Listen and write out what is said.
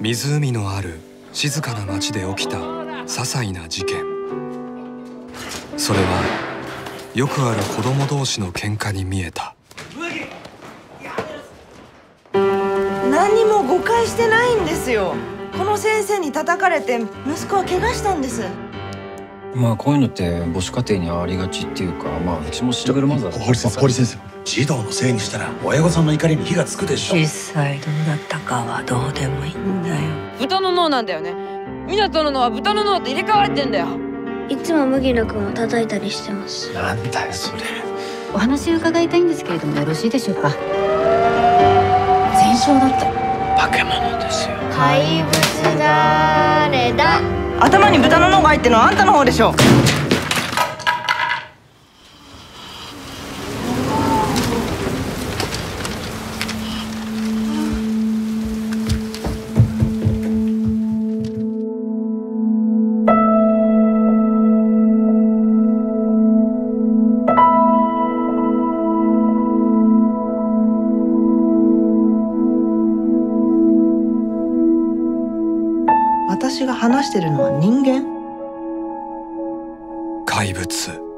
湖のある静かな町で起きた些細な事件。それはよくある子供同士の喧嘩に見えた。何にも誤解してないんですよ。この先生に叩かれて息子は怪我したんです。まあこういうのって母子家庭にありがちっていうかまあうちもシングルマザー堀先生堀先生児童のせいにしたら親御さんの怒りに火がつくでしょ実際どうだったかはどうでもいいんだよ。豚の脳なんだよね。湊の脳は豚の脳と入れ替われてんだよ。いつも麦野君を叩いたりしてます。なんだよそれ。お話を伺いたいんですけれどもよろしいでしょうか。全焼だった。化け物ですよ。怪物だれだ。頭に豚の脳が入ってるのはあんたの方でしょ私が話してるのは人間？怪物。